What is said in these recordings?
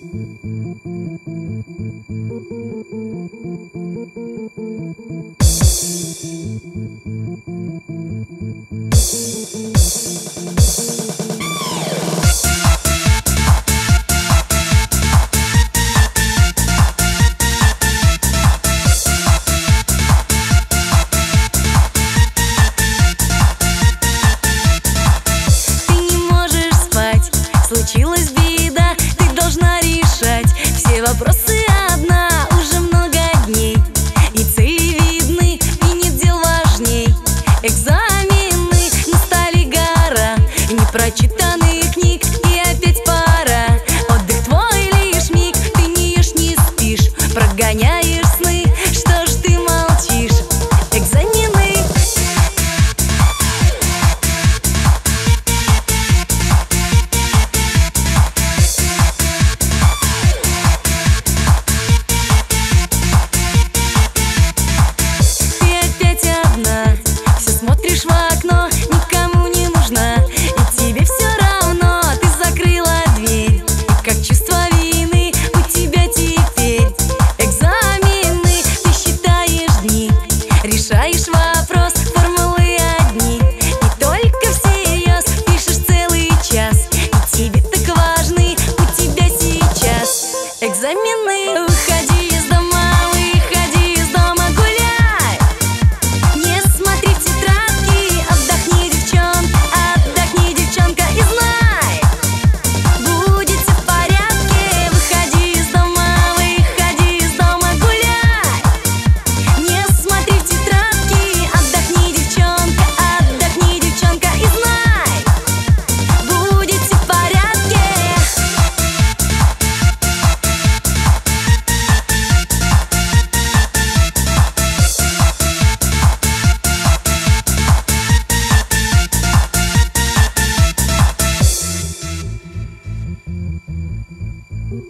Thank you.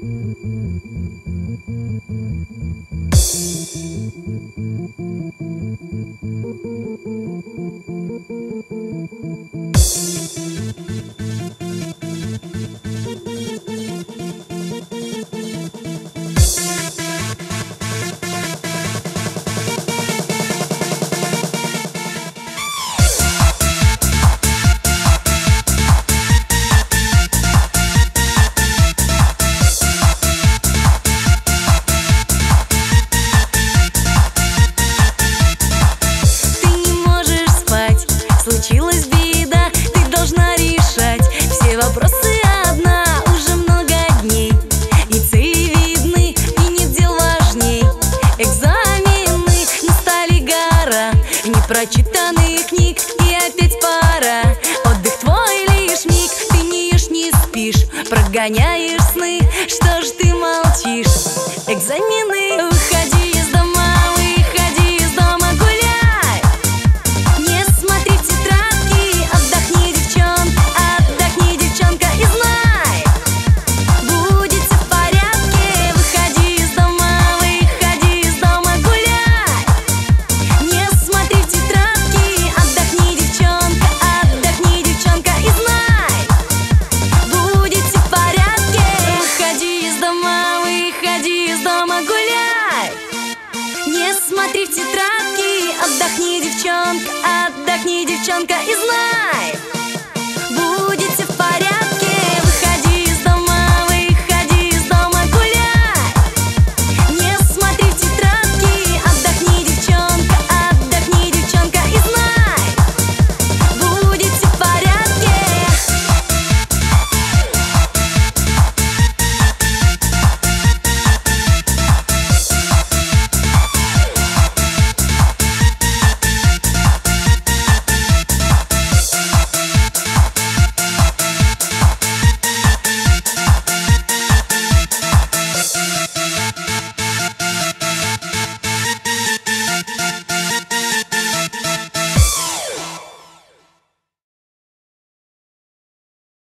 Mm-hmm. прочитанных книг И опять пора. отдых твой лишь миг Ты не ешь, не спишь, прогоняешь сны Что ж ты молчишь? Экзамены уже Смотри в тетрадки, отдохни, девчонка, отдохни, девчонка, и знай,